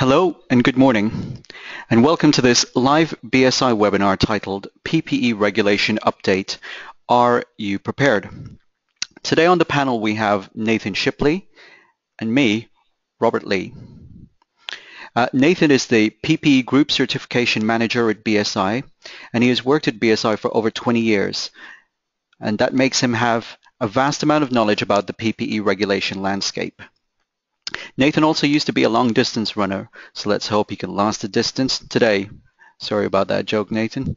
Hello and good morning, and welcome to this live BSI webinar titled PPE Regulation Update. Are you prepared? Today on the panel we have Nathan Shipley and me, Robert Lee. Uh, Nathan is the PPE Group Certification Manager at BSI, and he has worked at BSI for over 20 years, and that makes him have a vast amount of knowledge about the PPE regulation landscape. Nathan also used to be a long distance runner, so let's hope he can last the distance today. Sorry about that joke, Nathan.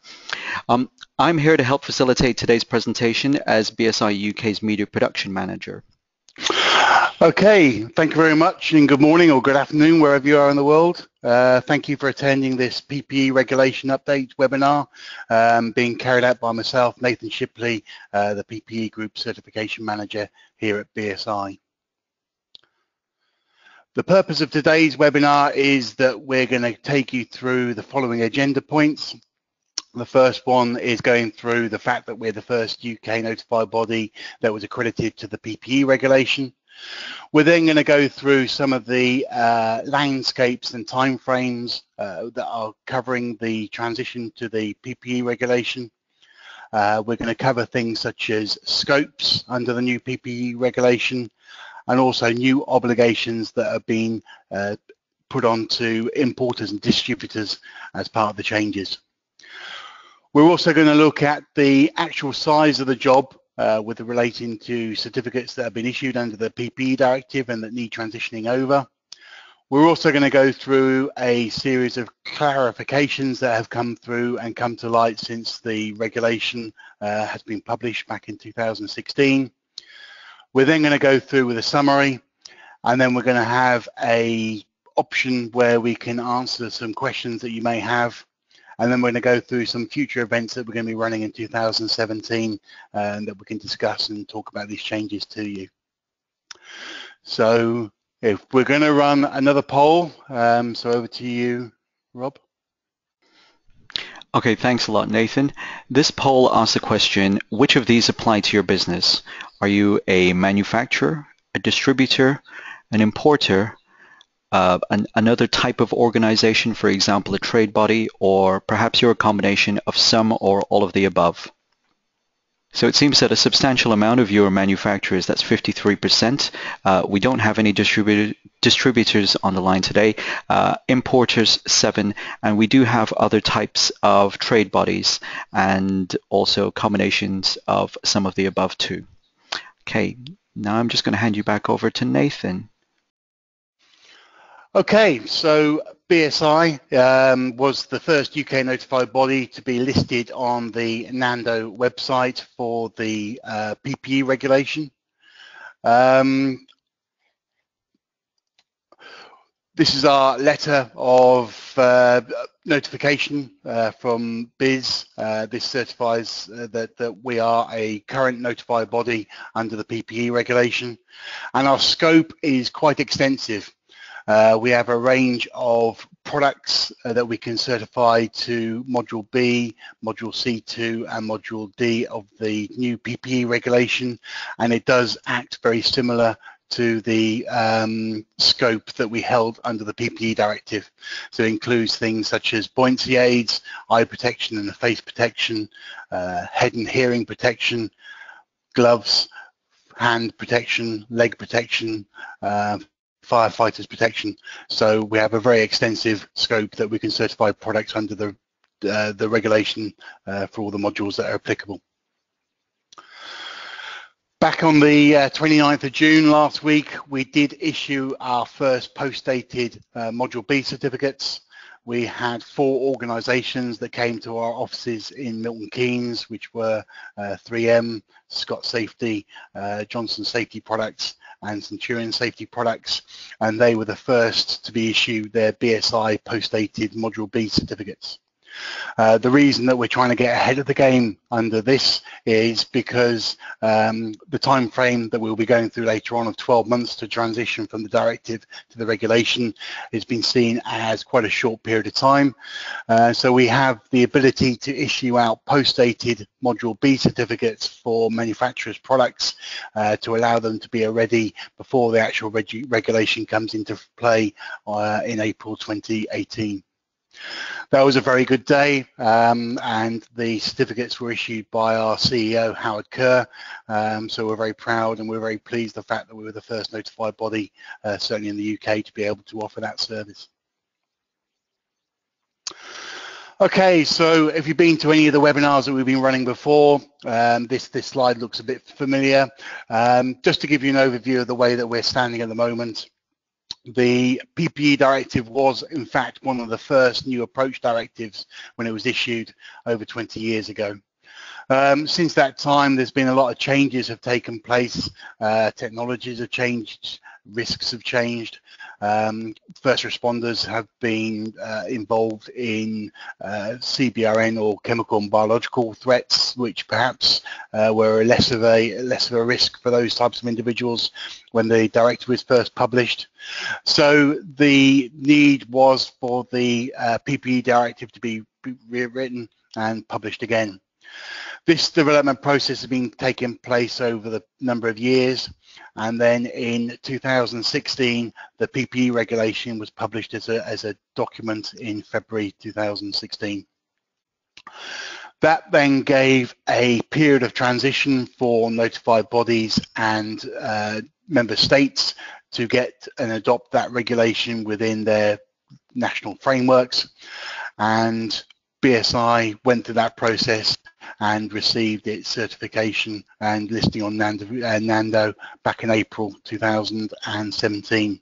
Um, I'm here to help facilitate today's presentation as BSI UK's Media Production Manager. Okay, thank you very much and good morning or good afternoon wherever you are in the world. Uh, thank you for attending this PPE regulation update webinar um, being carried out by myself, Nathan Shipley, uh, the PPE Group Certification Manager here at BSI. The purpose of today's webinar is that we're going to take you through the following agenda points. The first one is going through the fact that we're the first UK notified body that was accredited to the PPE regulation. We're then going to go through some of the uh, landscapes and timeframes uh, that are covering the transition to the PPE regulation. Uh, we're going to cover things such as scopes under the new PPE regulation, and also new obligations that have been uh, put onto importers and distributors as part of the changes. We're also going to look at the actual size of the job uh, with relating to certificates that have been issued under the PPE directive and that need transitioning over. We're also going to go through a series of clarifications that have come through and come to light since the regulation uh, has been published back in 2016. We're then going to go through with a summary and then we're going to have a option where we can answer some questions that you may have and then we're going to go through some future events that we're going to be running in 2017 uh, and that we can discuss and talk about these changes to you. So if we're going to run another poll, um, so over to you, Rob. Okay, thanks a lot, Nathan. This poll asks the question, which of these apply to your business? Are you a manufacturer, a distributor, an importer, uh, an, another type of organization, for example, a trade body, or perhaps you're a combination of some or all of the above? So it seems that a substantial amount of your manufacturers, that's 53%, uh, we don't have any distribu distributors on the line today, uh, importers 7, and we do have other types of trade bodies and also combinations of some of the above too. Okay, now I'm just going to hand you back over to Nathan. Okay, so BSI um, was the first UK notified body to be listed on the NANDO website for the uh, PPE regulation. Um, this is our letter of uh, notification uh, from BIS. Uh, this certifies uh, that, that we are a current notified body under the PPE regulation and our scope is quite extensive. Uh, we have a range of products uh, that we can certify to Module B, Module C2 and Module D of the new PPE regulation and it does act very similar to the um, scope that we held under the PPE directive. So it includes things such as buoyancy aids, eye protection and face protection, uh, head and hearing protection, gloves, hand protection, leg protection, uh, firefighters protection. So we have a very extensive scope that we can certify products under the, uh, the regulation uh, for all the modules that are applicable. Back on the uh, 29th of June last week, we did issue our first post-dated uh, Module B certificates. We had four organisations that came to our offices in Milton Keynes, which were uh, 3M, Scott Safety, uh, Johnson Safety Products, and Centurion Safety Products, and they were the first to be issued their BSI post-dated Module B certificates. Uh, the reason that we're trying to get ahead of the game under this is because um, the time frame that we'll be going through later on of 12 months to transition from the directive to the regulation has been seen as quite a short period of time. Uh, so we have the ability to issue out post-dated Module B certificates for manufacturers' products uh, to allow them to be ready before the actual reg regulation comes into play uh, in April 2018. That was a very good day um, and the certificates were issued by our CEO Howard Kerr um, so we're very proud and we're very pleased the fact that we were the first notified body uh, certainly in the UK to be able to offer that service. Okay, so if you've been to any of the webinars that we've been running before, um, this, this slide looks a bit familiar. Um, just to give you an overview of the way that we're standing at the moment, the PPE directive was in fact one of the first new approach directives when it was issued over 20 years ago. Um, since that time, there's been a lot of changes have taken place. Uh, technologies have changed, risks have changed. Um, first responders have been uh, involved in uh, CBRN or chemical and biological threats, which perhaps uh, were less of a less of a risk for those types of individuals when the directive was first published. So the need was for the uh, PPE directive to be rewritten and published again. This development process has been taking place over the number of years and then in 2016 the PPE regulation was published as a, as a document in February 2016. That then gave a period of transition for notified bodies and uh, member states to get and adopt that regulation within their national frameworks and BSI went through that process and received its certification and listing on NANDO, uh, NANDO back in April 2017.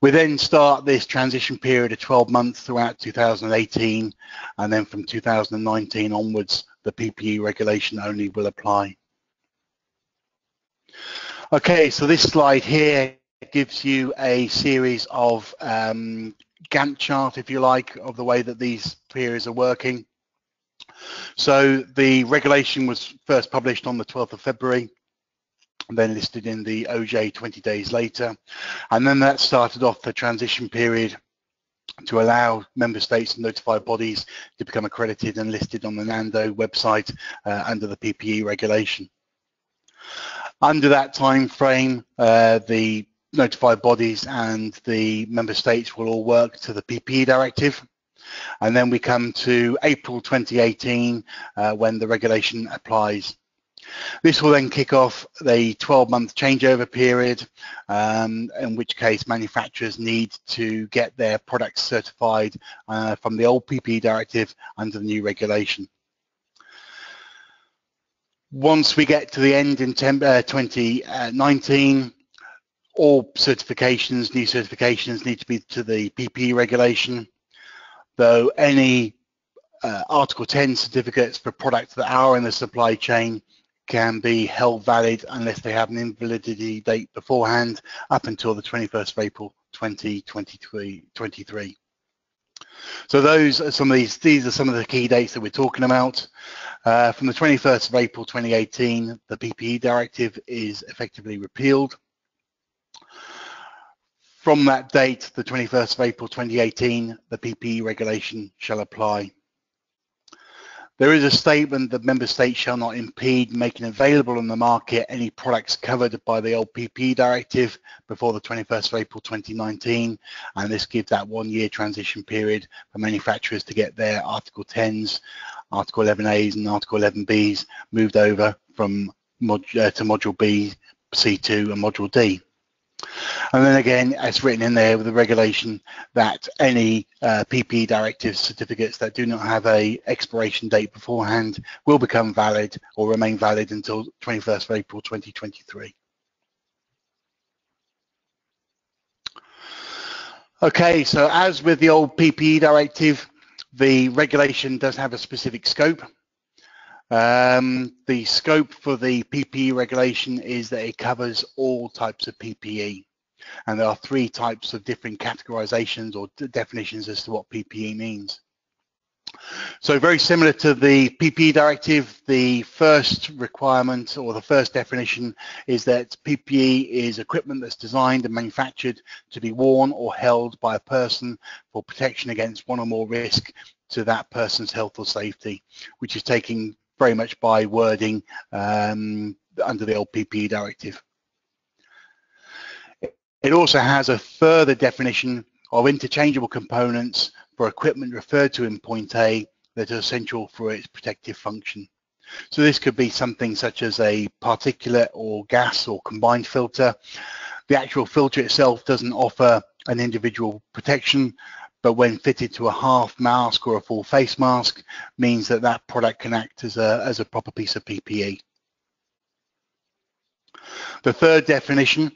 We then start this transition period of 12 months throughout 2018 and then from 2019 onwards the PPE regulation only will apply. Okay, so this slide here gives you a series of um, Gantt chart, if you like, of the way that these periods are working. So the regulation was first published on the 12th of February then listed in the OJ 20 days later. And then that started off the transition period to allow member states and notified bodies to become accredited and listed on the NANDO website uh, under the PPE regulation. Under that time frame, uh, the notified bodies and the member states will all work to the PPE directive and then we come to April 2018 uh, when the regulation applies. This will then kick off the 12-month changeover period, um, in which case manufacturers need to get their products certified uh, from the old PPE directive under the new regulation. Once we get to the end in uh, 2019, all certifications, new certifications need to be to the PPE regulation though any uh, Article 10 certificates for products that are in the supply chain can be held valid unless they have an invalidity date beforehand up until the 21st of April 2023. 23. So those are some of these, these are some of the key dates that we're talking about. Uh, from the 21st of April 2018, the PPE directive is effectively repealed. From that date, the 21st of April 2018, the PPE regulation shall apply. There is a statement that member states shall not impede making available on the market any products covered by the old PPE directive before the 21st of April 2019 and this gives that one year transition period for manufacturers to get their Article 10s, Article 11As and Article 11Bs moved over from mod, uh, to Module B, C2 and Module D. And then again, it's written in there with the regulation that any uh, PPE directive certificates that do not have a expiration date beforehand will become valid or remain valid until 21st of April 2023. Okay, so as with the old PPE directive, the regulation does have a specific scope. Um, the scope for the PPE regulation is that it covers all types of PPE. And there are three types of different categorizations or definitions as to what PPE means. So very similar to the PPE directive, the first requirement or the first definition is that PPE is equipment that's designed and manufactured to be worn or held by a person for protection against one or more risk to that person's health or safety, which is taken very much by wording um, under the old PPE directive. It also has a further definition of interchangeable components for equipment referred to in point A that are essential for its protective function. So this could be something such as a particulate or gas or combined filter. The actual filter itself doesn't offer an individual protection, but when fitted to a half mask or a full face mask means that that product can act as a, as a proper piece of PPE. The third definition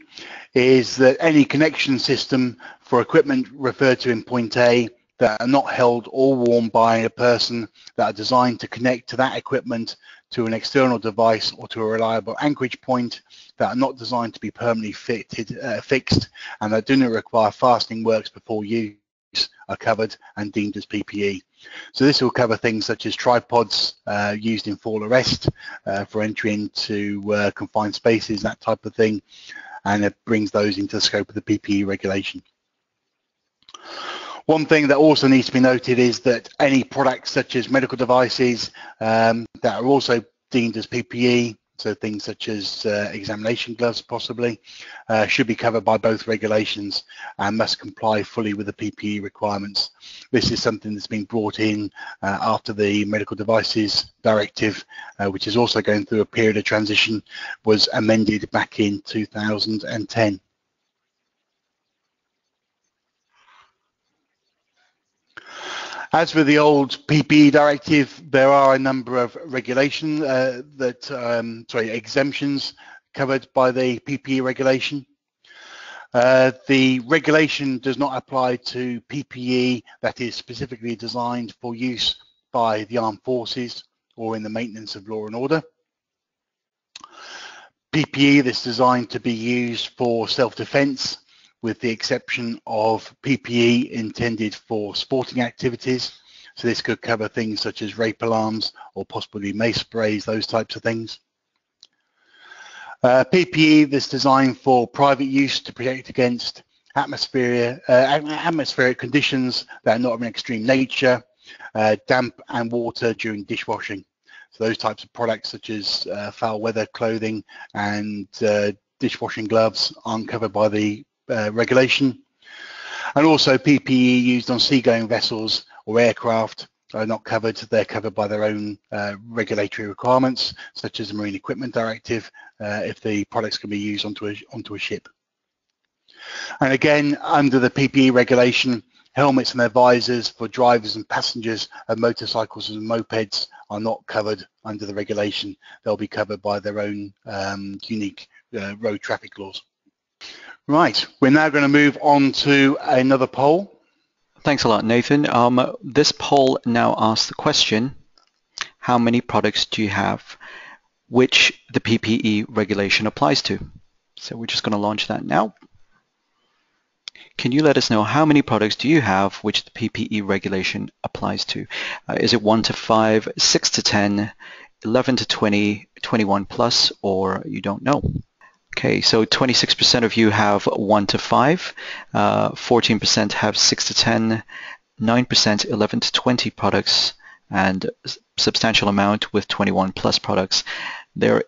is that any connection system for equipment referred to in point A that are not held or worn by a person that are designed to connect to that equipment to an external device or to a reliable anchorage point that are not designed to be permanently fitted, uh, fixed and that do not require fastening works before use are covered and deemed as PPE. So this will cover things such as tripods uh, used in fall arrest uh, for entry into uh, confined spaces, that type of thing, and it brings those into the scope of the PPE regulation. One thing that also needs to be noted is that any products such as medical devices um, that are also deemed as PPE, so things such as uh, examination gloves possibly, uh, should be covered by both regulations and must comply fully with the PPE requirements. This is something that's been brought in uh, after the medical devices directive, uh, which is also going through a period of transition, was amended back in 2010. As with the old PPE directive, there are a number of regulations uh, that, um, sorry, exemptions covered by the PPE regulation. Uh, the regulation does not apply to PPE that is specifically designed for use by the armed forces or in the maintenance of law and order. PPE that's designed to be used for self-defense with the exception of PPE intended for sporting activities. So this could cover things such as rape alarms or possibly mace sprays, those types of things. Uh, PPE that's designed for private use to protect against atmosphere, uh, atmospheric conditions that are not of an extreme nature, uh, damp and water during dishwashing. So those types of products such as uh, foul weather clothing and uh, dishwashing gloves aren't covered by the uh, regulation. And also PPE used on seagoing vessels or aircraft are not covered. They're covered by their own uh, regulatory requirements, such as the Marine Equipment Directive, uh, if the products can be used onto a, onto a ship. And again, under the PPE regulation, helmets and their visors for drivers and passengers of motorcycles and mopeds are not covered under the regulation. They'll be covered by their own um, unique uh, road traffic laws. Right, we're now going to move on to another poll. Thanks a lot, Nathan. Um, this poll now asks the question, how many products do you have which the PPE regulation applies to? So we're just going to launch that now. Can you let us know how many products do you have which the PPE regulation applies to? Uh, is it 1 to 5, 6 to 10, 11 to 20, 21 plus, or you don't know? Okay, so 26% of you have 1 to 5, 14% uh, have 6 to 10, 9% 11 to 20 products, and substantial amount with 21 plus products. There,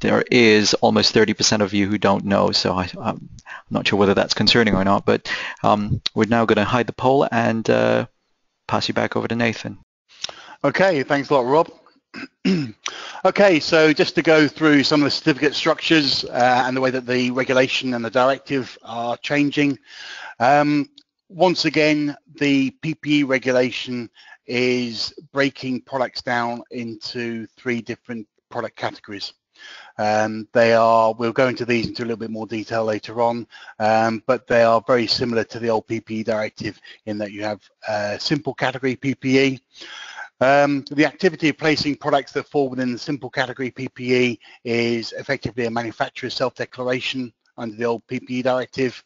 there is almost 30% of you who don't know, so I, am not sure whether that's concerning or not, but um, we're now going to hide the poll and uh, pass you back over to Nathan. Okay, thanks a lot, Rob. okay, so just to go through some of the certificate structures uh, and the way that the regulation and the directive are changing. Um, once again, the PPE regulation is breaking products down into three different product categories. Um, they are, we'll go into these into a little bit more detail later on, um, but they are very similar to the old PPE directive in that you have a simple category PPE, um, the activity of placing products that fall within the simple category PPE is effectively a manufacturer's self-declaration under the old PPE directive.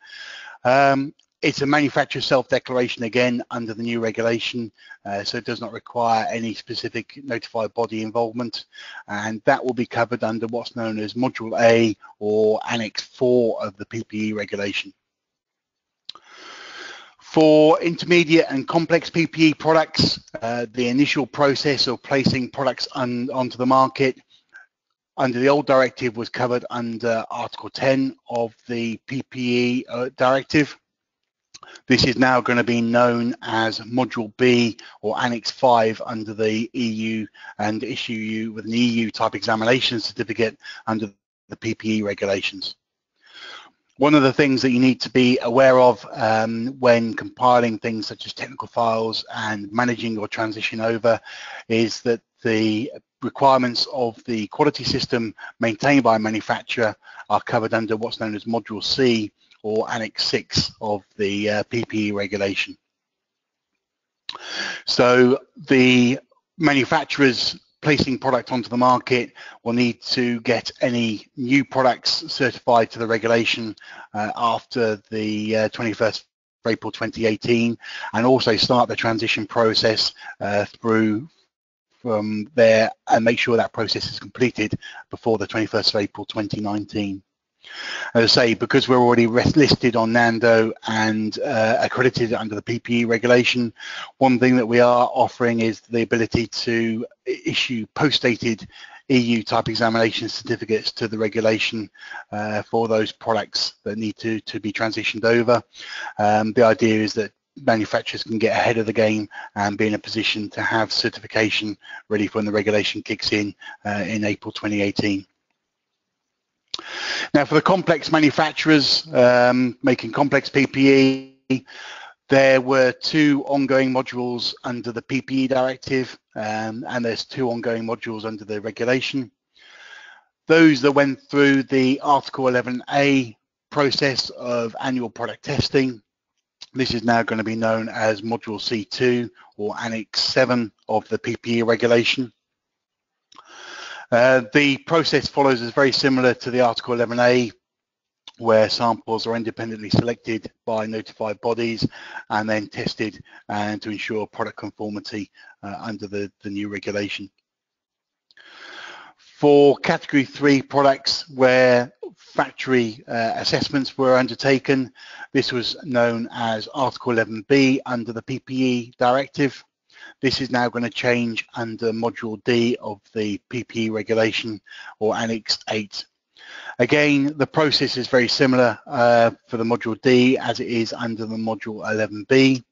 Um, it's a manufacturer self-declaration again under the new regulation, uh, so it does not require any specific notified body involvement, and that will be covered under what's known as Module A or Annex 4 of the PPE regulation. For intermediate and complex PPE products, uh, the initial process of placing products onto the market under the old directive was covered under Article 10 of the PPE uh, directive. This is now going to be known as Module B or Annex 5 under the EU and issue you with an EU type examination certificate under the PPE regulations. One of the things that you need to be aware of um, when compiling things such as technical files and managing your transition over is that the requirements of the quality system maintained by a manufacturer are covered under what's known as Module C or Annex 6 of the uh, PPE regulation. So the manufacturers placing product onto the market will need to get any new products certified to the regulation uh, after the uh, 21st April 2018 and also start the transition process uh, through from there and make sure that process is completed before the 21st of April 2019. As I say, because we're already listed on NANDO and uh, accredited under the PPE regulation, one thing that we are offering is the ability to issue post-dated EU type examination certificates to the regulation uh, for those products that need to, to be transitioned over. Um, the idea is that manufacturers can get ahead of the game and be in a position to have certification ready for when the regulation kicks in uh, in April 2018. Now, for the complex manufacturers um, making complex PPE, there were two ongoing modules under the PPE directive, um, and there's two ongoing modules under the regulation. Those that went through the Article 11A process of annual product testing, this is now going to be known as Module C2 or Annex 7 of the PPE regulation. Uh, the process follows is very similar to the Article 11A where samples are independently selected by notified bodies and then tested and to ensure product conformity uh, under the, the new regulation. For category three products where factory uh, assessments were undertaken, this was known as Article 11B under the PPE directive. This is now going to change under Module D of the PPE regulation or Annex 8. Again, the process is very similar uh, for the Module D as it is under the Module 11B.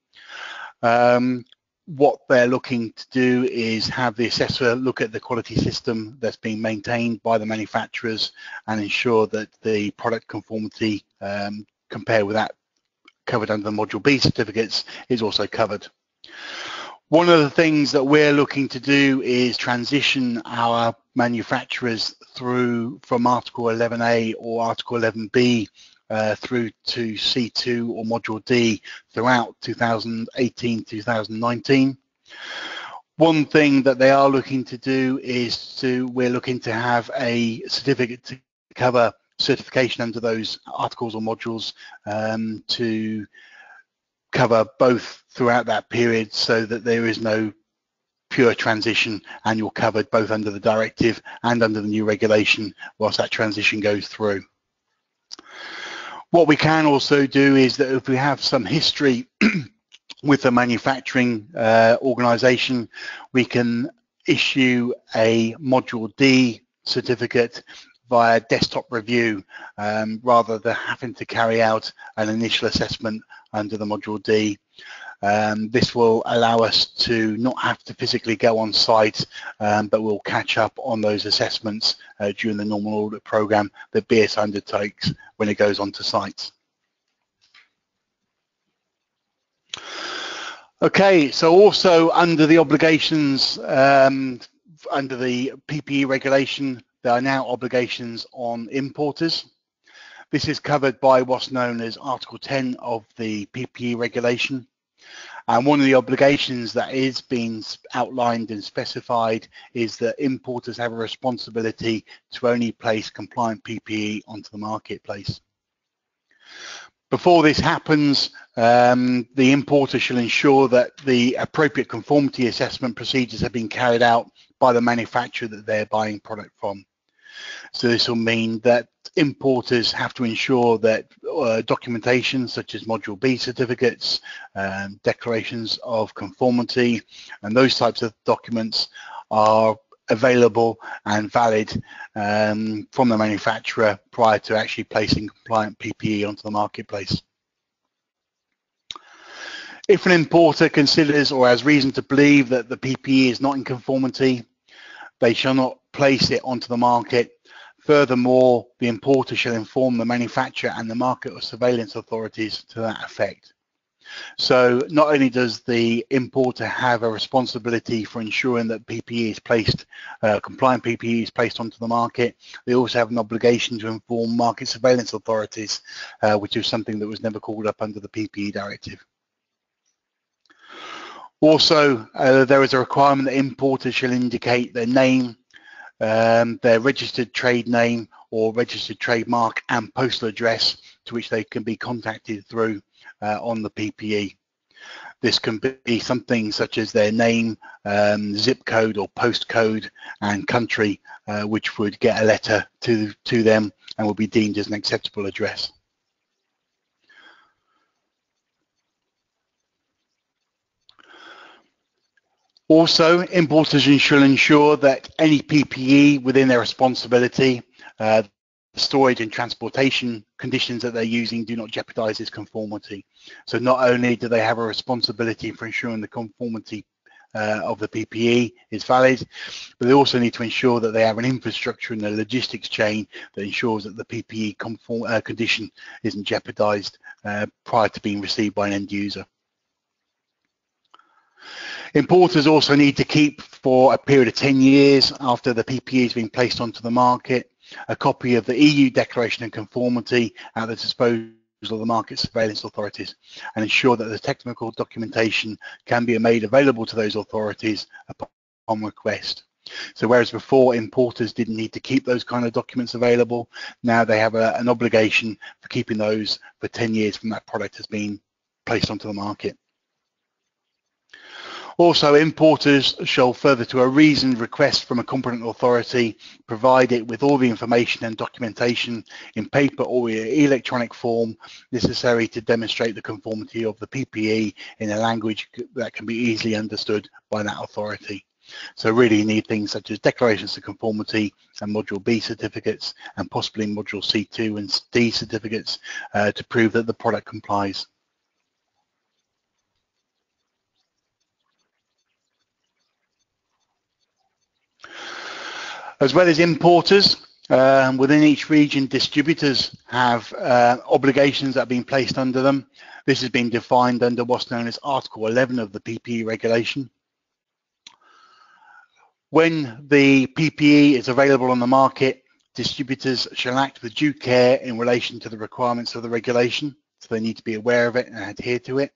Um, what they're looking to do is have the assessor look at the quality system that's being maintained by the manufacturers and ensure that the product conformity um, compared with that covered under the Module B certificates is also covered. One of the things that we're looking to do is transition our manufacturers through from Article 11A or Article 11B uh, through to C2 or Module D throughout 2018-2019. One thing that they are looking to do is to, we're looking to have a certificate to cover certification under those articles or modules um, to cover both throughout that period so that there is no pure transition and you're covered both under the directive and under the new regulation whilst that transition goes through. What we can also do is that if we have some history with the manufacturing uh, organization, we can issue a Module D certificate via desktop review um, rather than having to carry out an initial assessment under the Module D. Um, this will allow us to not have to physically go on site, um, but we'll catch up on those assessments uh, during the normal audit program that BS undertakes when it goes onto site. Okay, so also under the obligations, um, under the PPE regulation, there are now obligations on importers. This is covered by what's known as Article 10 of the PPE regulation. And one of the obligations that is being outlined and specified is that importers have a responsibility to only place compliant PPE onto the marketplace. Before this happens, um, the importer shall ensure that the appropriate conformity assessment procedures have been carried out by the manufacturer that they're buying product from. So this will mean that importers have to ensure that uh, documentation such as Module B certificates, um, declarations of conformity, and those types of documents are available and valid um, from the manufacturer prior to actually placing compliant PPE onto the marketplace. If an importer considers or has reason to believe that the PPE is not in conformity, they shall not place it onto the market. Furthermore, the importer shall inform the manufacturer and the market or surveillance authorities to that effect. So not only does the importer have a responsibility for ensuring that PPE is placed, uh, compliant PPE is placed onto the market, they also have an obligation to inform market surveillance authorities, uh, which is something that was never called up under the PPE directive. Also, uh, there is a requirement that importers shall indicate their name, um, their registered trade name or registered trademark and postal address to which they can be contacted through uh, on the PPE. This can be something such as their name, um, zip code or postcode and country, uh, which would get a letter to, to them and will be deemed as an acceptable address. Also, importers should ensure that any PPE within their responsibility, uh, storage and transportation conditions that they're using do not jeopardize its conformity. So not only do they have a responsibility for ensuring the conformity uh, of the PPE is valid, but they also need to ensure that they have an infrastructure in the logistics chain that ensures that the PPE conform, uh, condition isn't jeopardized uh, prior to being received by an end user. Importers also need to keep for a period of 10 years after the PPE has been placed onto the market a copy of the EU Declaration of Conformity at the disposal of the market surveillance authorities and ensure that the technical documentation can be made available to those authorities upon request. So whereas before importers didn't need to keep those kind of documents available, now they have a, an obligation for keeping those for 10 years from that product has been placed onto the market. Also, importers shall further to a reasoned request from a competent authority provide it with all the information and documentation in paper or electronic form necessary to demonstrate the conformity of the PPE in a language that can be easily understood by that authority. So really you need things such as declarations of conformity and Module B certificates and possibly Module C2 and D certificates uh, to prove that the product complies. As well as importers, um, within each region, distributors have uh, obligations that have been placed under them. This has been defined under what's known as Article 11 of the PPE regulation. When the PPE is available on the market, distributors shall act with due care in relation to the requirements of the regulation, so they need to be aware of it and adhere to it.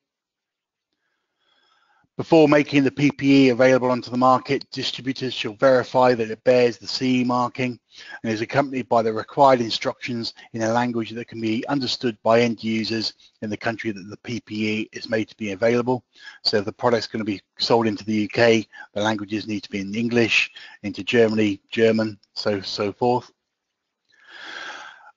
Before making the PPE available onto the market, distributors shall verify that it bears the CE marking and is accompanied by the required instructions in a language that can be understood by end users in the country that the PPE is made to be available. So if the product's going to be sold into the UK, the languages need to be in English, into Germany, German, so so forth.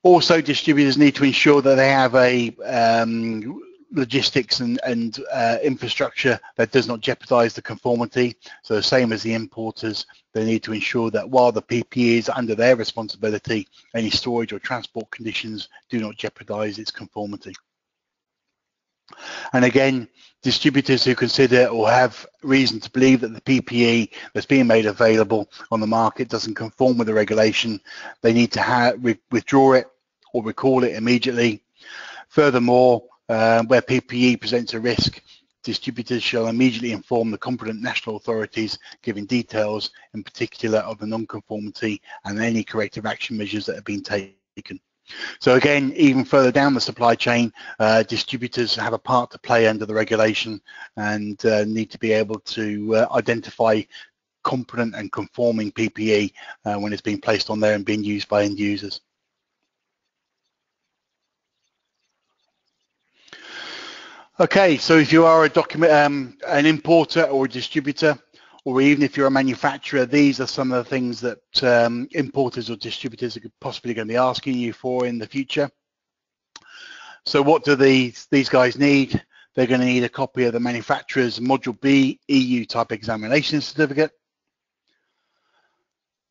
Also, distributors need to ensure that they have a um, logistics and, and uh, infrastructure that does not jeopardize the conformity. So the same as the importers, they need to ensure that while the PPE is under their responsibility, any storage or transport conditions do not jeopardize its conformity. And again, distributors who consider or have reason to believe that the PPE that's being made available on the market doesn't conform with the regulation, they need to withdraw it or recall it immediately. Furthermore, uh, where PPE presents a risk, distributors shall immediately inform the competent national authorities giving details in particular of the non-conformity and any corrective action measures that have been taken. So again, even further down the supply chain, uh, distributors have a part to play under the regulation and uh, need to be able to uh, identify competent and conforming PPE uh, when it's being placed on there and being used by end users. Okay, so if you are a document, um, an importer or a distributor, or even if you're a manufacturer, these are some of the things that um, importers or distributors are possibly going to be asking you for in the future. So what do these, these guys need? They're going to need a copy of the manufacturer's Module B EU type examination certificate.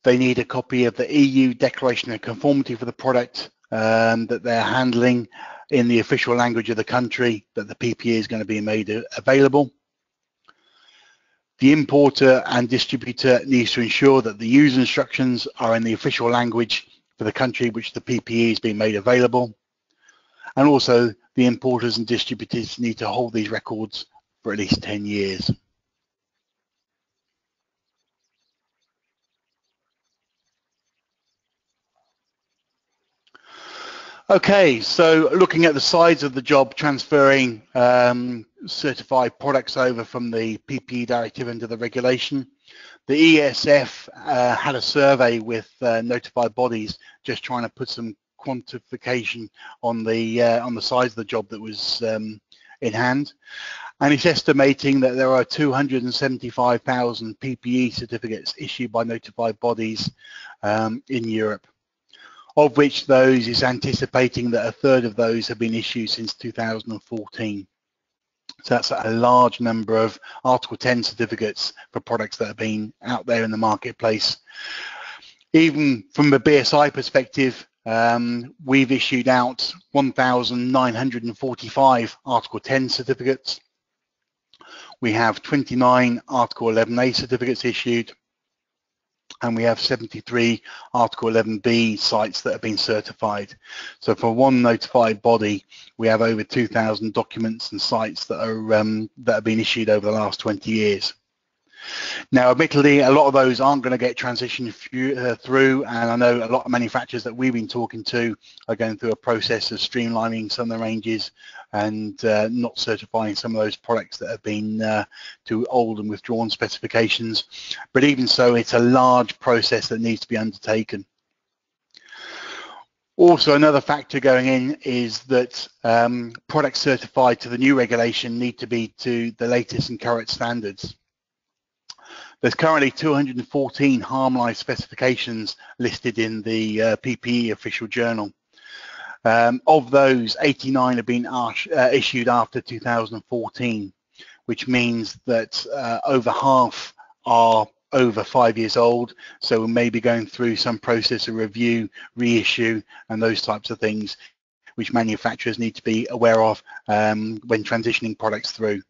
They need a copy of the EU Declaration of Conformity for the product um, that they're handling in the official language of the country that the PPE is going to be made available. The importer and distributor needs to ensure that the user instructions are in the official language for the country which the PPE is being made available. And also the importers and distributors need to hold these records for at least 10 years. Okay, so looking at the sides of the job, transferring um, certified products over from the PPE directive into the regulation, the ESF uh, had a survey with uh, notified bodies just trying to put some quantification on the uh, on the size of the job that was um, in hand, and it's estimating that there are 275,000 PPE certificates issued by notified bodies um, in Europe of which those is anticipating that a third of those have been issued since 2014. So that's a large number of Article 10 certificates for products that have been out there in the marketplace. Even from a BSI perspective, um, we've issued out 1,945 Article 10 certificates. We have 29 Article 11A certificates issued and we have 73 Article 11B sites that have been certified. So for one notified body, we have over 2,000 documents and sites that are um, that have been issued over the last 20 years. Now, admittedly, a lot of those aren't going to get transitioned uh, through, and I know a lot of manufacturers that we've been talking to are going through a process of streamlining some of the ranges and uh, not certifying some of those products that have been uh, to old and withdrawn specifications. But even so, it's a large process that needs to be undertaken. Also, another factor going in is that um, products certified to the new regulation need to be to the latest and current standards. There's currently 214 harmonized specifications listed in the uh, PPE official journal. Um, of those, 89 have been uh, issued after 2014, which means that uh, over half are over five years old. So we may be going through some process of review, reissue, and those types of things which manufacturers need to be aware of um, when transitioning products through.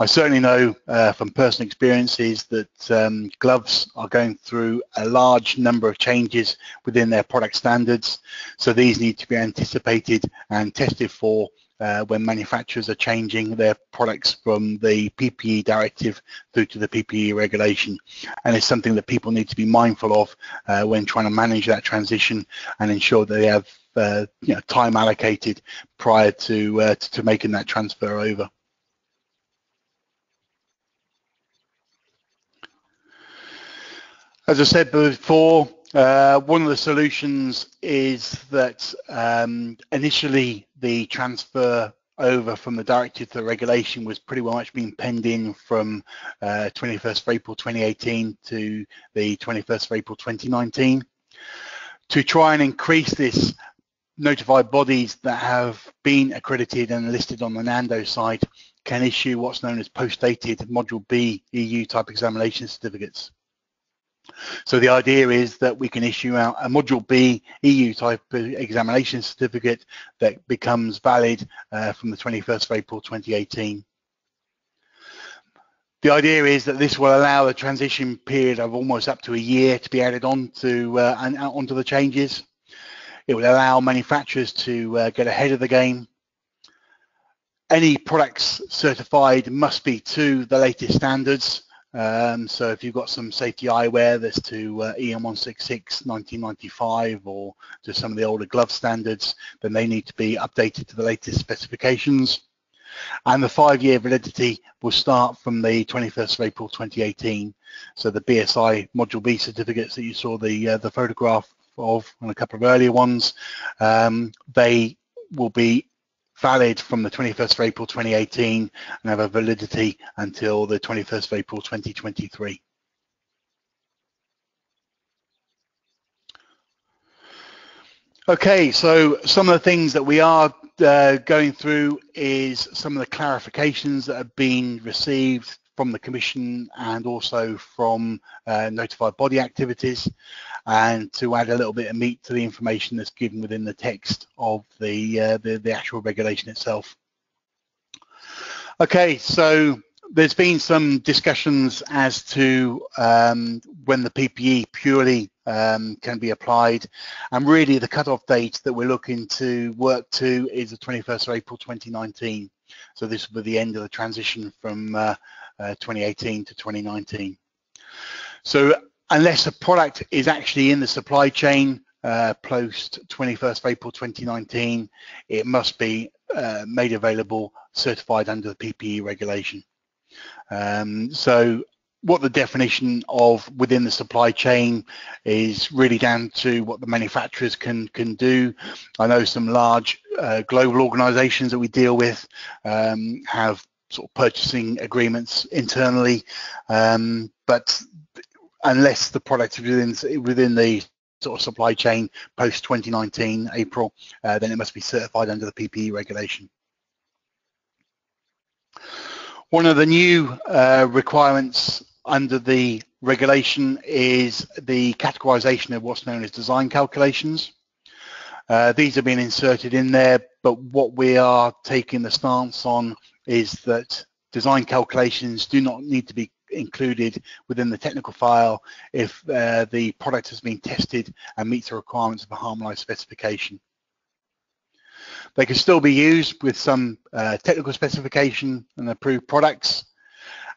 I certainly know uh, from personal experiences that um, gloves are going through a large number of changes within their product standards, so these need to be anticipated and tested for uh, when manufacturers are changing their products from the PPE directive through to the PPE regulation. And it's something that people need to be mindful of uh, when trying to manage that transition and ensure that they have uh, you know, time allocated prior to, uh, to, to making that transfer over. As I said before, uh, one of the solutions is that um, initially the transfer over from the directive to the regulation was pretty much being penned in from uh, 21st of April 2018 to the 21st of April 2019. To try and increase this notified bodies that have been accredited and listed on the NANDO site can issue what's known as post-dated Module B EU type examination certificates. So the idea is that we can issue out a Module B EU type examination certificate that becomes valid uh, from the 21st of April 2018. The idea is that this will allow a transition period of almost up to a year to be added on to uh, and onto the changes. It will allow manufacturers to uh, get ahead of the game. Any products certified must be to the latest standards. Um, so if you've got some safety eyewear that's to uh, EN 166 1995 or to some of the older glove standards, then they need to be updated to the latest specifications. And the five-year validity will start from the 21st of April 2018. So the BSI Module B certificates that you saw the uh, the photograph of and a couple of earlier ones, um, they will be valid from the 21st of April 2018 and have a validity until the 21st of April 2023. Okay, so some of the things that we are uh, going through is some of the clarifications that have been received from the Commission and also from uh, notified body activities and to add a little bit of meat to the information that's given within the text of the, uh, the, the actual regulation itself. Okay, so there's been some discussions as to um, when the PPE purely um, can be applied. And really the cut-off date that we're looking to work to is the 21st of April 2019 so this will be the end of the transition from uh, uh, 2018 to 2019 so unless a product is actually in the supply chain uh, post 21st of April 2019 it must be uh, made available certified under the PPE regulation um, so what the definition of within the supply chain is really down to what the manufacturers can can do. I know some large uh, global organizations that we deal with um, have sort of purchasing agreements internally, um, but unless the product is within within the sort of supply chain post 2019 April, uh, then it must be certified under the PPE regulation. One of the new uh, requirements under the regulation is the categorization of what's known as design calculations. Uh, these have been inserted in there, but what we are taking the stance on is that design calculations do not need to be included within the technical file if uh, the product has been tested and meets the requirements of a harmonized specification. They can still be used with some uh, technical specification and approved products,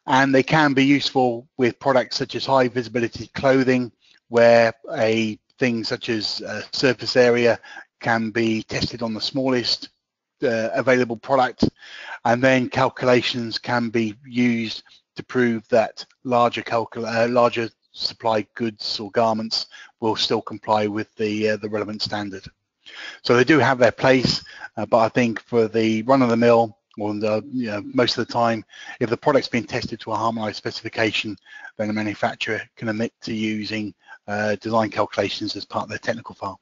and they can be useful with products such as high visibility clothing, where a thing such as uh, surface area can be tested on the smallest uh, available product, and then calculations can be used to prove that larger uh, larger supply goods or garments will still comply with the uh, the relevant standard. So they do have their place, uh, but I think for the run-of-the-mill, or the, you know, most of the time, if the product's been tested to a harmonized specification, then the manufacturer can admit to using uh, design calculations as part of their technical file.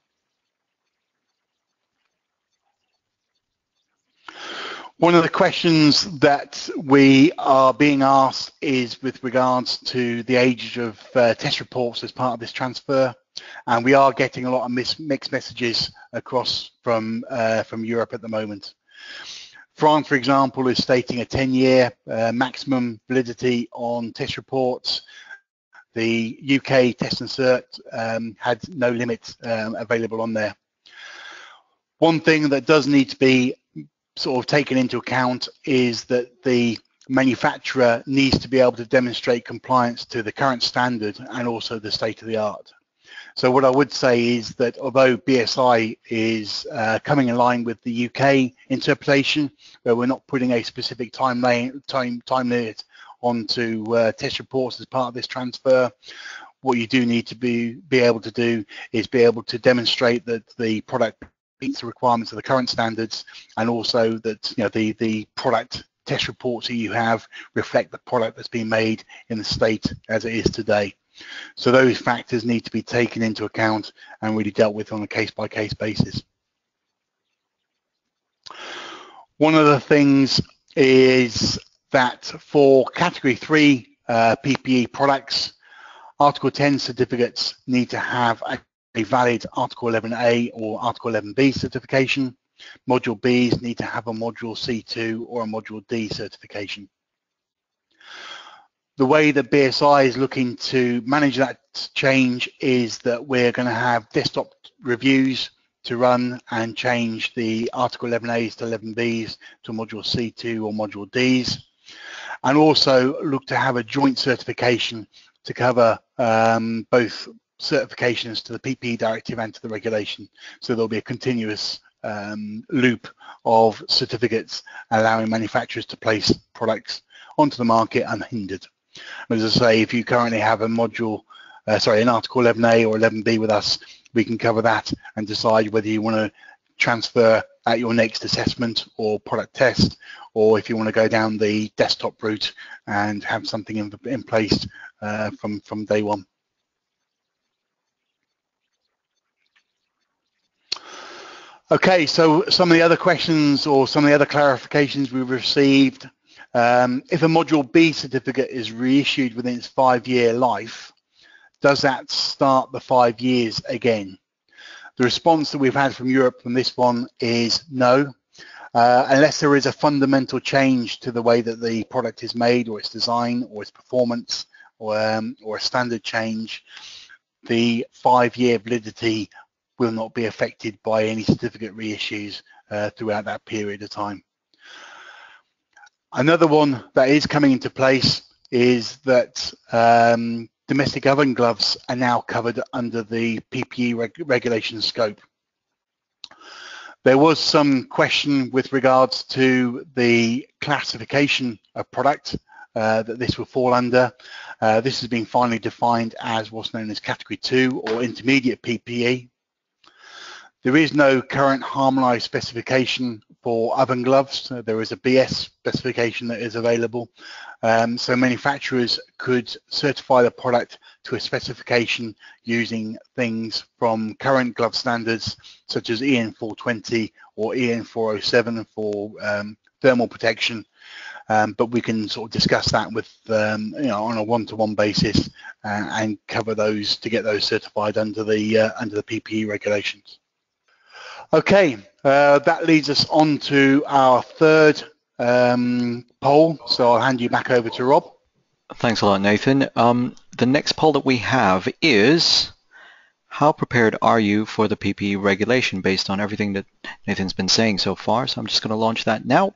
One of the questions that we are being asked is with regards to the age of uh, test reports as part of this transfer and we are getting a lot of mixed messages across from uh, from Europe at the moment. France, for example, is stating a 10-year uh, maximum validity on test reports. The UK test and cert um, had no limit um, available on there. One thing that does need to be sort of taken into account is that the manufacturer needs to be able to demonstrate compliance to the current standard and also the state of the art. So what I would say is that although BSI is uh, coming in line with the UK interpretation, where we're not putting a specific time, time, time limit onto uh, test reports as part of this transfer, what you do need to be, be able to do is be able to demonstrate that the product meets the requirements of the current standards and also that you know the, the product test reports that you have reflect the product that's been made in the state as it is today. So those factors need to be taken into account and really dealt with on a case-by-case -case basis. One of the things is that for category three uh, PPE products, Article 10 certificates need to have a, a valid Article 11A or Article 11B certification. Module Bs need to have a Module C2 or a Module D certification the way that BSI is looking to manage that change is that we're going to have desktop reviews to run and change the Article 11As to 11Bs to Module C2 or Module Ds and also look to have a joint certification to cover um, both certifications to the PPE directive and to the regulation. So there'll be a continuous um, loop of certificates allowing manufacturers to place products onto the market unhindered. As I say, if you currently have a module, uh, sorry, an Article 11A or 11B with us, we can cover that and decide whether you want to transfer at your next assessment or product test, or if you want to go down the desktop route and have something in, in place uh, from, from day one. Okay, so some of the other questions or some of the other clarifications we've received. Um, if a Module B certificate is reissued within its five-year life, does that start the five years again? The response that we've had from Europe from this one is no, uh, unless there is a fundamental change to the way that the product is made or its design or its performance or, um, or a standard change, the five-year validity will not be affected by any certificate reissues uh, throughout that period of time. Another one that is coming into place is that um, domestic oven gloves are now covered under the PPE reg regulation scope. There was some question with regards to the classification of product uh, that this will fall under. Uh, this has been finally defined as what's known as category 2 or intermediate PPE. There is no current harmonized specification for oven gloves. there is a BS specification that is available. Um, so manufacturers could certify the product to a specification using things from current glove standards such as EN 420 or EN 407 for um, thermal protection. Um, but we can sort of discuss that with, um, you know, on a one-to-one -one basis uh, and cover those to get those certified under the uh, under the PPE regulations. Okay, uh, that leads us on to our third um, poll. So I'll hand you back over to Rob. Thanks a lot, Nathan. Um, the next poll that we have is how prepared are you for the PPE regulation based on everything that Nathan's been saying so far? So I'm just going to launch that now.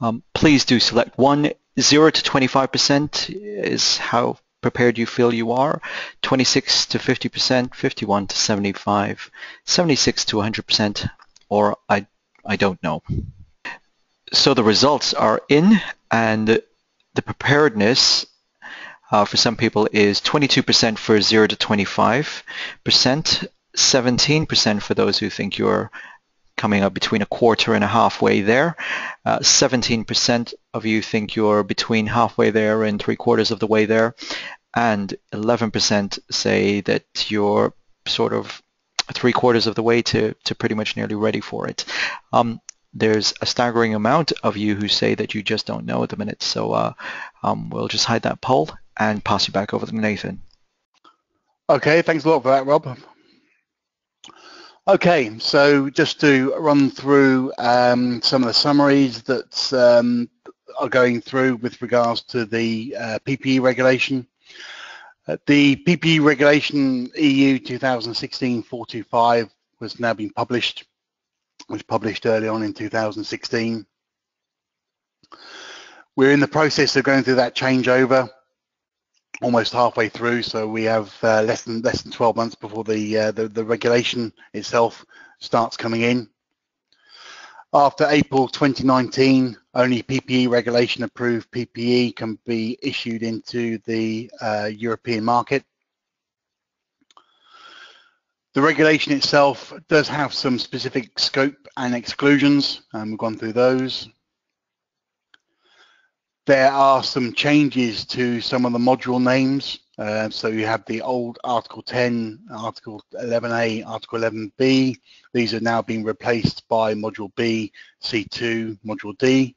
Um, please do select one. 0 to 25% is how prepared you feel you are, 26 to 50%, 51 to 75, 76 to 100%, or I, I don't know. So the results are in and the preparedness uh, for some people is 22% for 0 to 25%, 17% for those who think you're coming up between a quarter and a halfway there. 17% uh, of you think you're between halfway there and three quarters of the way there. And 11% say that you're sort of three quarters of the way to, to pretty much nearly ready for it. Um, there's a staggering amount of you who say that you just don't know at the minute. So uh, um, we'll just hide that poll and pass you back over to Nathan. Okay, thanks a lot for that, Rob. Okay, so just to run through um, some of the summaries that um, are going through with regards to the uh, PPE regulation. Uh, the PPE regulation EU 2016-425 was now being published, was published early on in 2016. We're in the process of going through that changeover almost halfway through, so we have uh, less than less than 12 months before the, uh, the, the regulation itself starts coming in. After April 2019, only PPE regulation approved PPE can be issued into the uh, European market. The regulation itself does have some specific scope and exclusions, and we've gone through those. There are some changes to some of the module names. Uh, so you have the old Article 10, Article 11A, Article 11B. These are now being replaced by Module B, C2, Module D.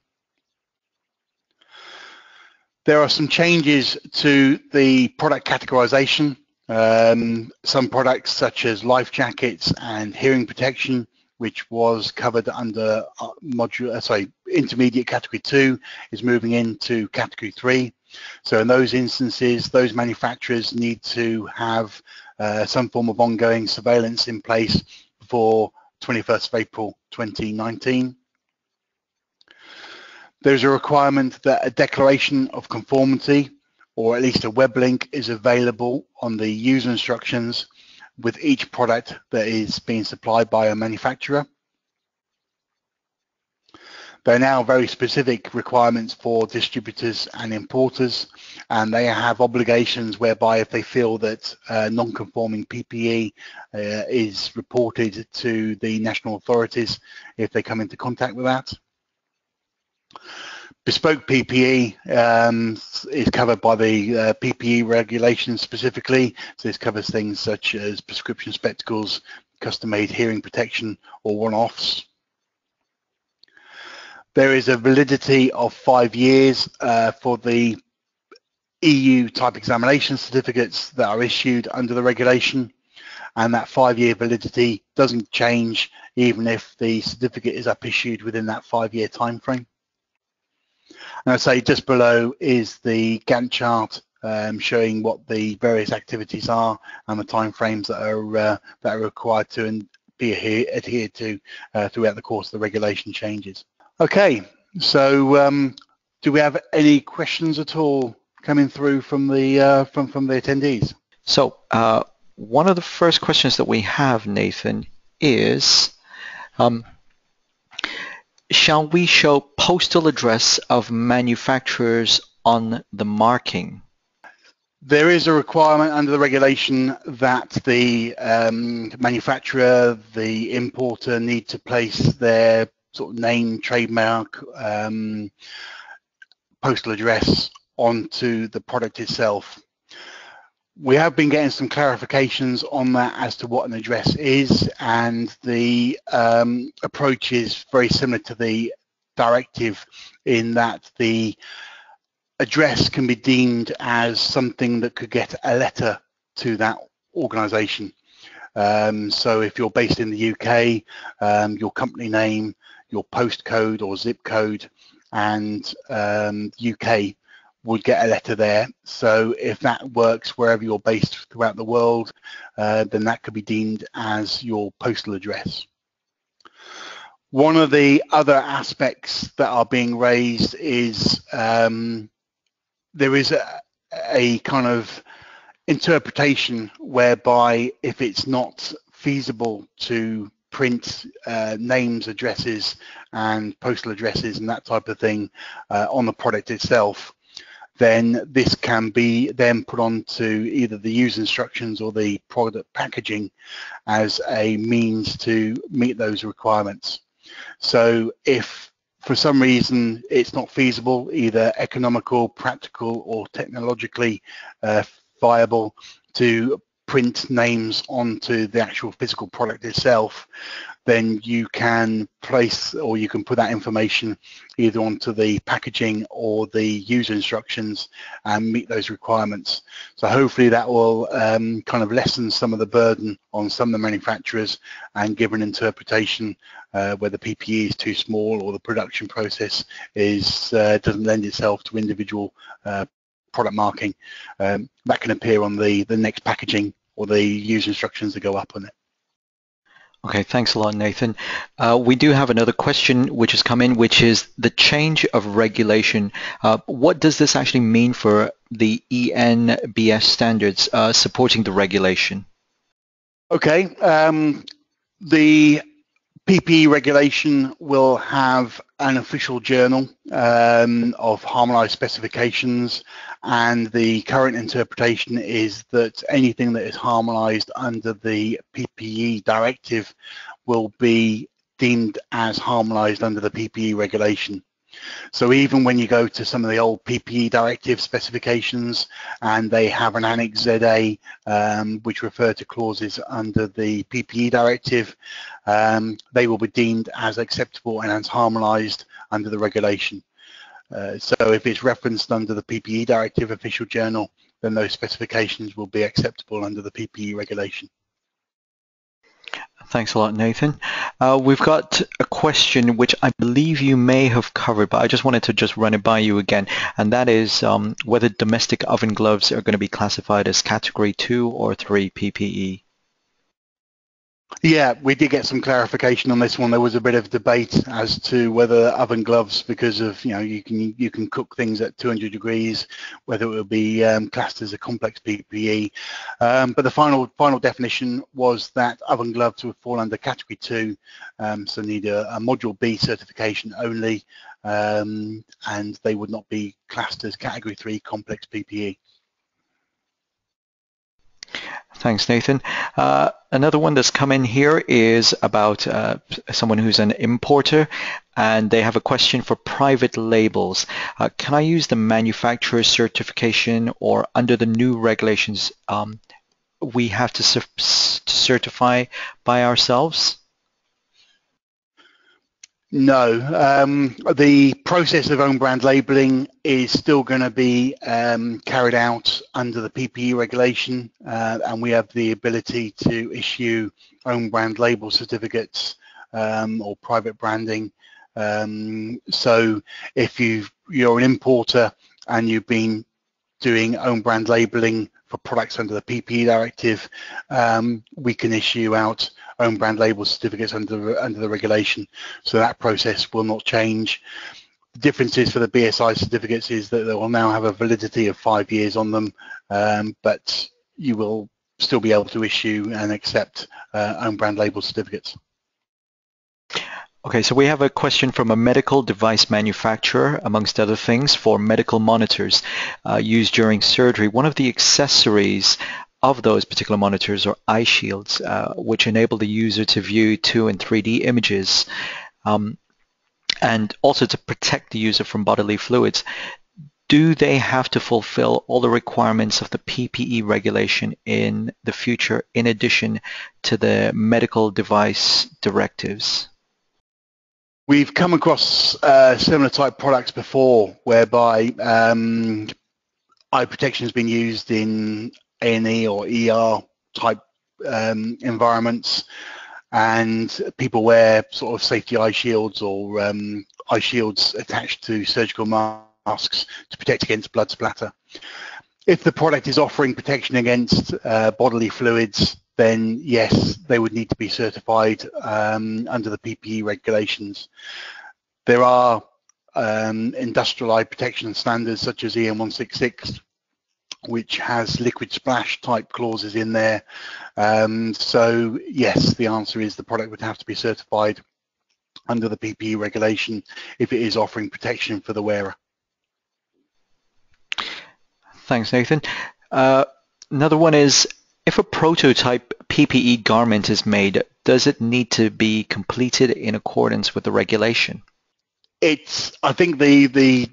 There are some changes to the product categorization. Um, some products such as life jackets and hearing protection which was covered under uh, module, uh, sorry, intermediate category two is moving into category three. So in those instances, those manufacturers need to have uh, some form of ongoing surveillance in place before 21st of April 2019. There's a requirement that a declaration of conformity or at least a web link is available on the user instructions with each product that is being supplied by a manufacturer. There are now very specific requirements for distributors and importers, and they have obligations whereby if they feel that uh, non-conforming PPE uh, is reported to the national authorities if they come into contact with that. Bespoke PPE um, is covered by the uh, PPE regulations specifically. So this covers things such as prescription spectacles, custom-made hearing protection or one-offs. There is a validity of five years uh, for the EU type examination certificates that are issued under the regulation and that five-year validity doesn't change even if the certificate is up issued within that five-year time frame. And I say just below is the Gantt chart um, showing what the various activities are and the timeframes that are uh, that are required to and be adhered to uh, throughout the course of the regulation changes. Okay, so um, do we have any questions at all coming through from the uh, from from the attendees? So uh, one of the first questions that we have, Nathan, is um, shall we show postal address of manufacturers on the marking? There is a requirement under the regulation that the um, manufacturer, the importer need to place their sort of name, trademark, um, postal address onto the product itself. We have been getting some clarifications on that as to what an address is and the um, approach is very similar to the directive in that the address can be deemed as something that could get a letter to that organisation. Um, so if you're based in the UK, um, your company name, your postcode or zip code, and um, UK would get a letter there. So if that works wherever you're based throughout the world, uh, then that could be deemed as your postal address. One of the other aspects that are being raised is um, there is a, a kind of interpretation whereby if it's not feasible to print uh, names, addresses, and postal addresses and that type of thing uh, on the product itself, then this can be then put onto either the user instructions or the product packaging as a means to meet those requirements. So if for some reason it's not feasible, either economical, practical or technologically uh, viable to print names onto the actual physical product itself, then you can place or you can put that information either onto the packaging or the user instructions and meet those requirements. So hopefully that will um, kind of lessen some of the burden on some of the manufacturers and give an interpretation uh, where the PPE is too small or the production process is uh, doesn't lend itself to individual uh, product marking. Um, that can appear on the, the next packaging or the user instructions that go up on it. Okay, thanks a lot, Nathan. Uh, we do have another question which has come in, which is the change of regulation. Uh, what does this actually mean for the ENBS standards uh, supporting the regulation? Okay, um, the PPE regulation will have an official journal um, of harmonized specifications and the current interpretation is that anything that is harmonized under the PPE directive will be deemed as harmonized under the PPE regulation. So even when you go to some of the old PPE directive specifications and they have an Annex ZA um, which refer to clauses under the PPE directive, um, they will be deemed as acceptable and as harmonized under the regulation. Uh, so if it's referenced under the PPE directive official journal, then those specifications will be acceptable under the PPE regulation. Thanks a lot, Nathan. Uh, we've got a question which I believe you may have covered, but I just wanted to just run it by you again, and that is um, whether domestic oven gloves are going to be classified as category 2 or 3 PPE. Yeah, we did get some clarification on this one. There was a bit of debate as to whether oven gloves, because of you know you can you can cook things at 200 degrees, whether it would be um, classed as a complex PPE. Um, but the final final definition was that oven gloves would fall under category two, um, so need a, a, module B certification only, um, and they would not be classed as category three complex PPE. Thanks, Nathan. Uh, another one that's come in here is about uh, someone who's an importer and they have a question for private labels. Uh, can I use the manufacturer certification or under the new regulations um, we have to, to certify by ourselves? No, um, the process of own brand labeling is still going to be um, carried out under the PPE regulation, uh, and we have the ability to issue own brand label certificates um, or private branding. Um, so if you you're an importer and you've been doing own brand labeling for products under the PPE directive, um, we can issue out own brand label certificates under under the regulation. So that process will not change. The differences for the BSI certificates is that they will now have a validity of five years on them, um, but you will still be able to issue and accept uh, own brand label certificates. Okay, so we have a question from a medical device manufacturer, amongst other things, for medical monitors uh, used during surgery. One of the accessories of those particular monitors or eye shields, uh, which enable the user to view 2 and 3D images um, and also to protect the user from bodily fluids. Do they have to fulfill all the requirements of the PPE regulation in the future in addition to the medical device directives? We've come across uh, similar type products before whereby um, eye protection has been used in a&E or ER type um, environments and people wear sort of safety eye shields or um, eye shields attached to surgical masks to protect against blood splatter. If the product is offering protection against uh, bodily fluids, then yes, they would need to be certified um, under the PPE regulations. There are um, industrial eye protection standards such as EN 166 which has liquid splash type clauses in there. Um, so yes, the answer is the product would have to be certified under the PPE regulation if it is offering protection for the wearer. Thanks, Nathan. Uh, another one is, if a prototype PPE garment is made, does it need to be completed in accordance with the regulation? It's, I think the, the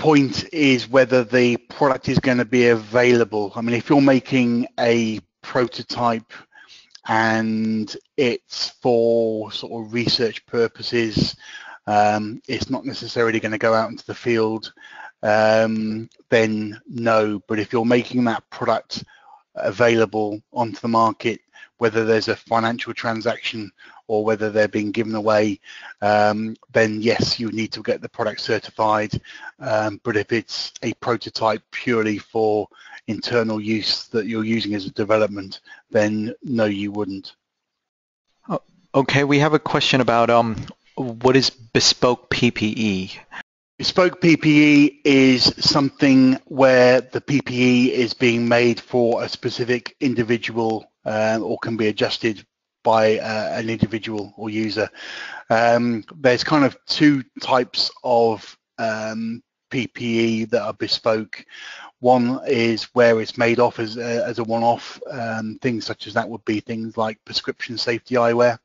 point is whether the product is going to be available. I mean, if you're making a prototype and it's for sort of research purposes, um, it's not necessarily going to go out into the field, um, then no. But if you're making that product available onto the market, whether there's a financial transaction or whether they're being given away, um, then yes, you need to get the product certified. Um, but if it's a prototype purely for internal use that you're using as a development, then no, you wouldn't. Oh, okay, we have a question about um, what is bespoke PPE? Bespoke PPE is something where the PPE is being made for a specific individual uh, or can be adjusted by uh, an individual or user. Um, there's kind of two types of um, PPE that are bespoke. One is where it's made off as a, as a one-off. Um, things such as that would be things like prescription safety eyewear,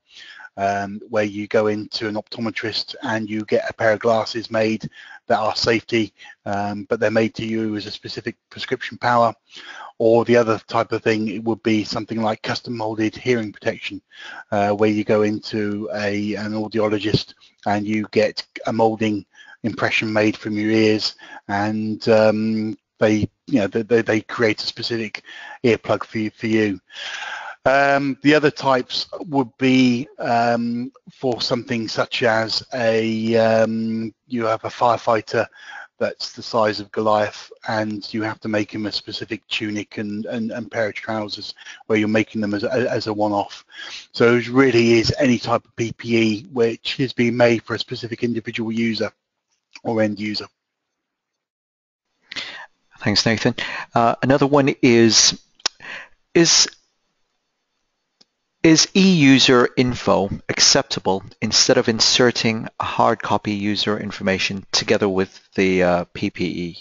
um, where you go into an optometrist and you get a pair of glasses made that are safety, um, but they're made to you as a specific prescription power or the other type of thing it would be something like custom molded hearing protection uh, where you go into a an audiologist and you get a molding impression made from your ears and um, they you know they, they create a specific earplug for you, for you. Um, the other types would be um, for something such as a um, you have a firefighter that's the size of Goliath and you have to make him a specific tunic and, and, and pair of trousers where you're making them as a, as a one-off. So it really is any type of PPE which is being made for a specific individual user or end user. Thanks, Nathan. Uh, another one is, is is e-user info acceptable instead of inserting a hard copy user information together with the uh, PPE?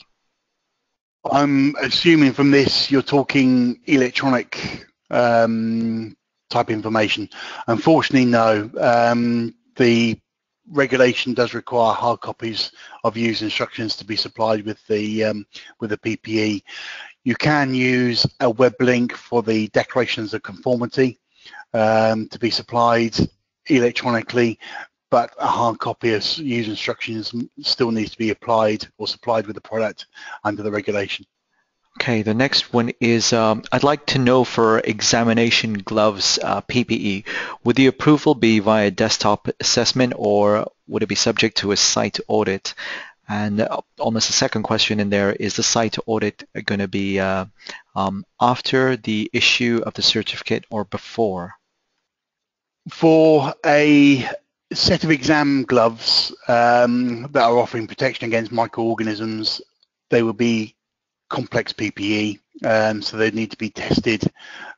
I'm assuming from this you're talking electronic um, type information. Unfortunately, no. Um, the regulation does require hard copies of user instructions to be supplied with the um, with the PPE. You can use a web link for the declarations of conformity um, to be supplied electronically, but a hard copy of user instructions still needs to be applied or supplied with the product under the regulation. Okay, the next one is um, I'd like to know for examination gloves uh, PPE, would the approval be via desktop assessment or would it be subject to a site audit? And uh, almost the second question in there is the site audit going to be uh, um, after the issue of the certificate or before? For a set of exam gloves um, that are offering protection against microorganisms, they will be complex PPE, um, so they need to be tested.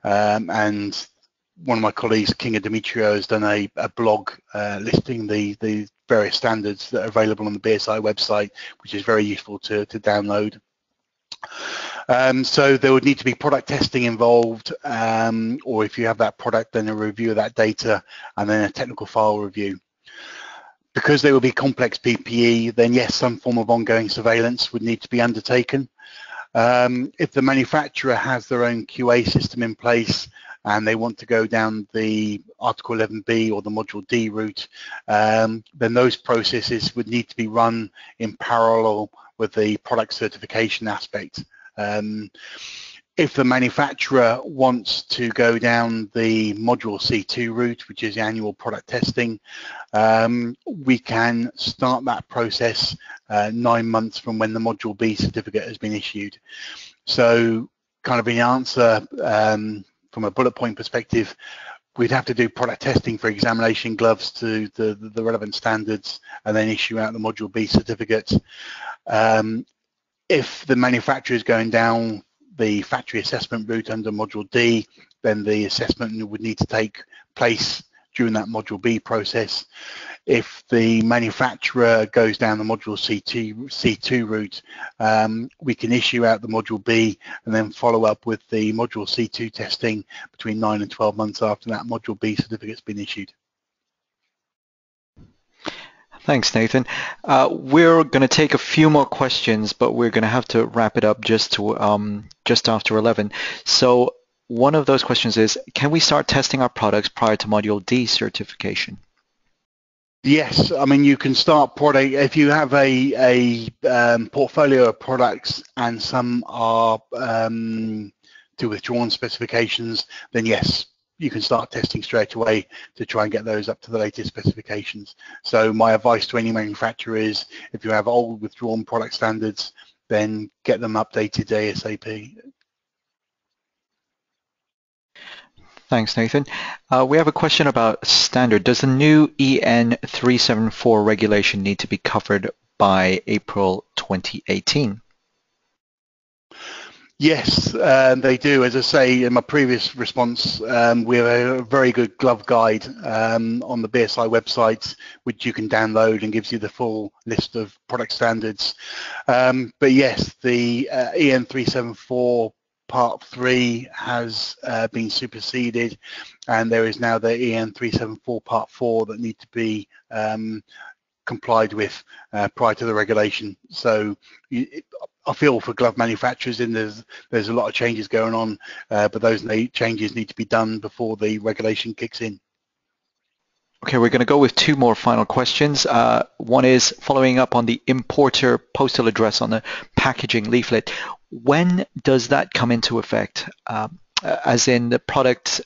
Um, and one of my colleagues, Kinga Demetrio, has done a, a blog uh, listing the, the various standards that are available on the BSI website, which is very useful to, to download. Um, so there would need to be product testing involved, um, or if you have that product, then a review of that data, and then a technical file review. Because they will be complex PPE, then yes, some form of ongoing surveillance would need to be undertaken. Um, if the manufacturer has their own QA system in place and they want to go down the Article 11B or the Module D route, um, then those processes would need to be run in parallel with the product certification aspect. Um, if the manufacturer wants to go down the module C2 route, which is annual product testing, um, we can start that process uh, nine months from when the module B certificate has been issued. So kind of in answer um, from a bullet point perspective, we'd have to do product testing for examination gloves to the, the relevant standards and then issue out the module B certificate. Um, if the manufacturer is going down the factory assessment route under Module D, then the assessment would need to take place during that Module B process. If the manufacturer goes down the Module C2, C2 route, um, we can issue out the Module B and then follow up with the Module C2 testing between 9 and 12 months after that Module B certificate's been issued. Thanks, Nathan. Uh, we're going to take a few more questions, but we're going to have to wrap it up just to um, just after 11. So one of those questions is, can we start testing our products prior to Module D certification? Yes, I mean you can start product if you have a a um, portfolio of products and some are um, to withdrawn specifications, then yes, you can start testing straight away to try and get those up to the latest specifications. So my advice to any manufacturer is if you have old withdrawn product standards, then get them updated ASAP. Thanks, Nathan. Uh, we have a question about standard. Does the new EN 374 regulation need to be covered by April 2018? Yes, they do. As I say in my previous response, um, we have a very good glove guide um, on the BSI website, which you can download and gives you the full list of product standards. Um, but yes, the uh, EN374 Part 3 has uh, been superseded and there is now the EN374 Part 4 that need to be um, complied with uh, prior to the regulation. So it, I feel for glove manufacturers, and there's there's a lot of changes going on, uh, but those changes need to be done before the regulation kicks in. Okay, we're going to go with two more final questions. Uh, one is following up on the importer postal address on the packaging leaflet. When does that come into effect? Um, as in the product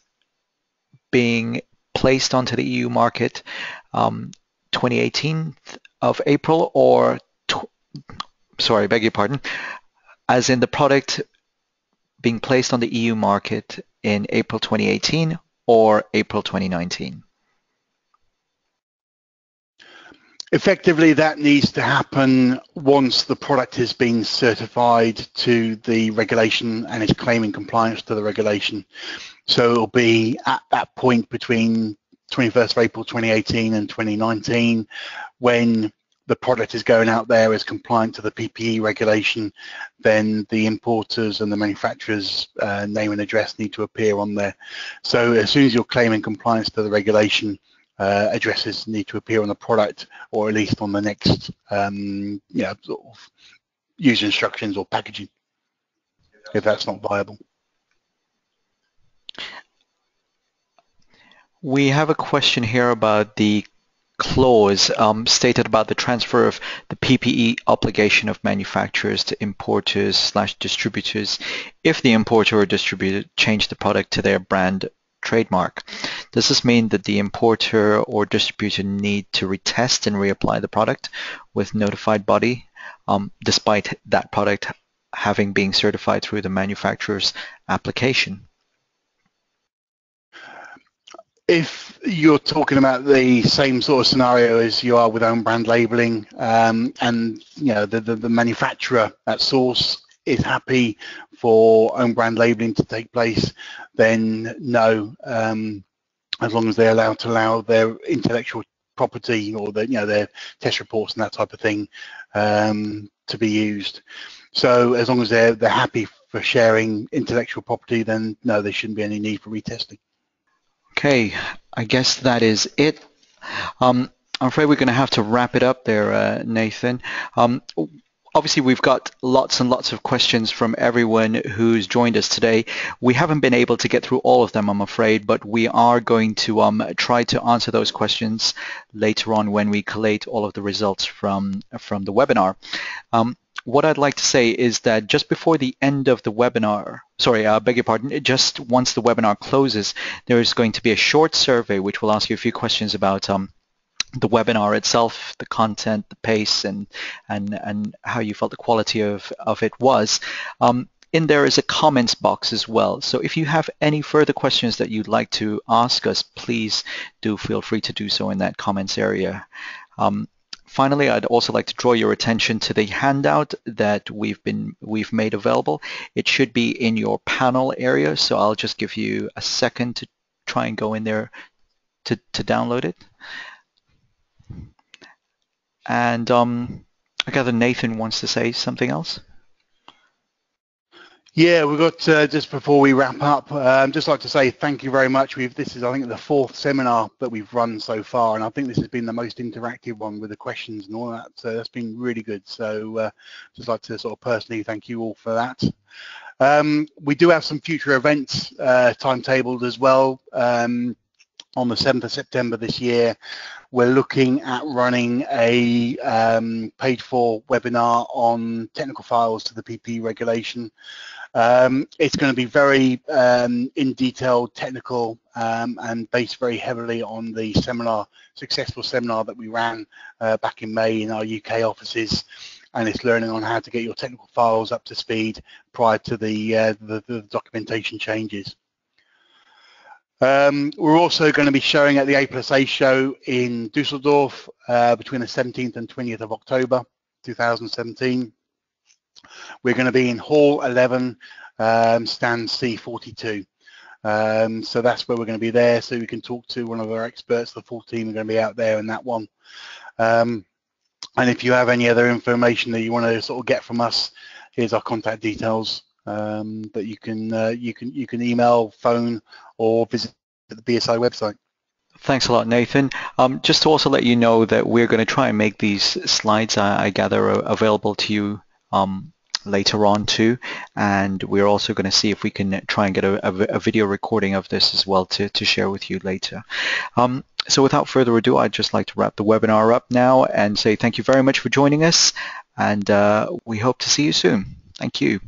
being placed onto the EU market um, 2018 of April or sorry, beg your pardon, as in the product being placed on the EU market in April 2018 or April 2019? Effectively, that needs to happen once the product has been certified to the regulation and is claiming compliance to the regulation. So it'll be at that point between 21st of April 2018 and 2019 when the product is going out there as compliant to the PPE regulation, then the importers and the manufacturer's uh, name and address need to appear on there. So as soon as you're claiming compliance to the regulation, uh, addresses need to appear on the product or at least on the next um, you know, sort of user instructions or packaging if that's not viable. We have a question here about the clause um, stated about the transfer of the PPE obligation of manufacturers to importers slash distributors if the importer or distributor change the product to their brand trademark. Does this mean that the importer or distributor need to retest and reapply the product with notified body um, despite that product having been certified through the manufacturer's application? If you're talking about the same sort of scenario as you are with own brand labeling um, and you know the, the, the manufacturer at source is happy for own brand labeling to take place, then no, um, as long as they're allowed to allow their intellectual property or the, you know, their test reports and that type of thing um, to be used. So as long as they're, they're happy for sharing intellectual property, then no, there shouldn't be any need for retesting. Okay, I guess that is it. Um, I'm afraid we're going to have to wrap it up there, uh, Nathan. Um, Obviously, we've got lots and lots of questions from everyone who's joined us today. We haven't been able to get through all of them, I'm afraid, but we are going to um, try to answer those questions later on when we collate all of the results from, from the webinar. Um, what I'd like to say is that just before the end of the webinar, sorry, I uh, beg your pardon, just once the webinar closes, there is going to be a short survey which will ask you a few questions about um, the webinar itself, the content, the pace, and and and how you felt the quality of of it was. Um, in there is a comments box as well. So if you have any further questions that you'd like to ask us, please do feel free to do so in that comments area. Um, finally, I'd also like to draw your attention to the handout that we've been we've made available. It should be in your panel area, so I'll just give you a second to try and go in there to, to download it. And um, I gather Nathan wants to say something else. Yeah, we've got uh, just before we wrap up, um, just like to say thank you very much. We've this is I think the fourth seminar that we've run so far, and I think this has been the most interactive one with the questions and all that. So that's been really good. So uh, just like to sort of personally thank you all for that. Um, we do have some future events uh, timetabled as well. Um, on the 7th of September this year, we're looking at running a um, for webinar on technical files to the PP regulation. Um, it's going to be very um, in detail technical um, and based very heavily on the seminar, successful seminar that we ran uh, back in May in our UK offices and it's learning on how to get your technical files up to speed prior to the, uh, the, the documentation changes. Um, we're also going to be showing at the A plus A show in Dusseldorf uh, between the 17th and 20th of October 2017. We're going to be in Hall 11, um, stand C42. Um, so that's where we're going to be there so we can talk to one of our experts. The full team are going to be out there in that one. Um, and if you have any other information that you want to sort of get from us, here's our contact details um, that you can uh, you can you can email, phone, or visit the BSI website. Thanks a lot, Nathan. Um, just to also let you know that we're going to try and make these slides, I, I gather, available to you um, later on too. And we're also going to see if we can try and get a, a, a video recording of this as well to, to share with you later. Um, so without further ado, I'd just like to wrap the webinar up now and say thank you very much for joining us. And uh, we hope to see you soon. Thank you.